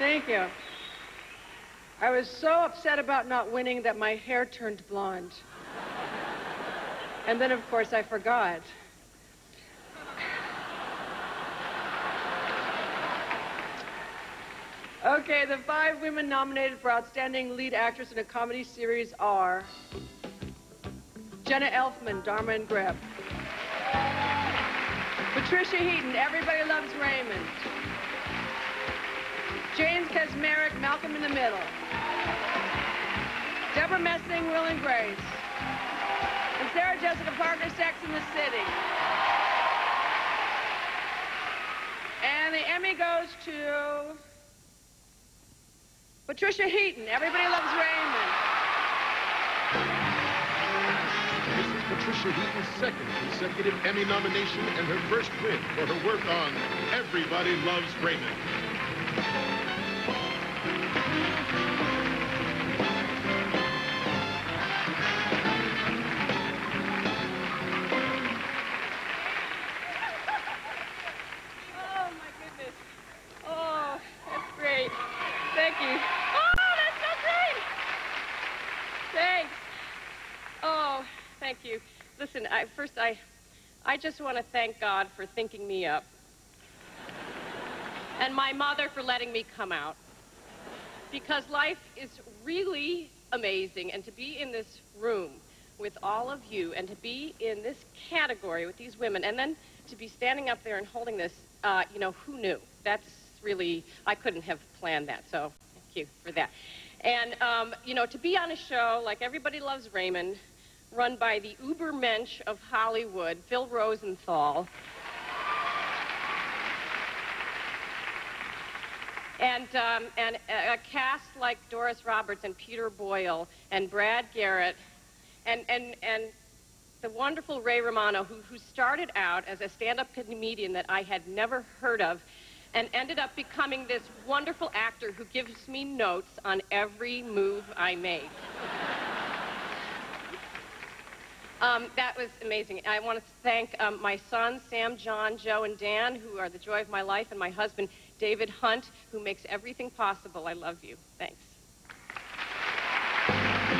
Thank you. I was so upset about not winning that my hair turned blonde. And then, of course, I forgot. Okay, the five women nominated for Outstanding Lead Actress in a Comedy Series are Jenna Elfman, Dharma and Greg. Patricia Heaton, Everybody Loves Raymond. Jane Kaczmarek, Malcolm in the Middle. Debra Messing, Will and Grace. And Sarah Jessica Parker, Sex and the City. And the Emmy goes to Patricia Heaton, Everybody Loves Raymond. This is Patricia Heaton's second consecutive Emmy nomination and her first win for her work on Everybody Loves Raymond. Thank you. Listen, I, first, I, I just want to thank God for thinking me up. And my mother for letting me come out. Because life is really amazing, and to be in this room with all of you, and to be in this category with these women, and then to be standing up there and holding this, uh, you know, who knew? That's really, I couldn't have planned that, so thank you for that. And, um, you know, to be on a show like Everybody Loves Raymond, run by the ubermensch of Hollywood, Phil Rosenthal. And, um, and a, a cast like Doris Roberts and Peter Boyle and Brad Garrett and, and, and the wonderful Ray Romano, who, who started out as a stand-up comedian that I had never heard of and ended up becoming this wonderful actor who gives me notes on every move I make. Um, that was amazing. I want to thank um, my sons, Sam, John, Joe, and Dan, who are the joy of my life, and my husband, David Hunt, who makes everything possible. I love you. Thanks.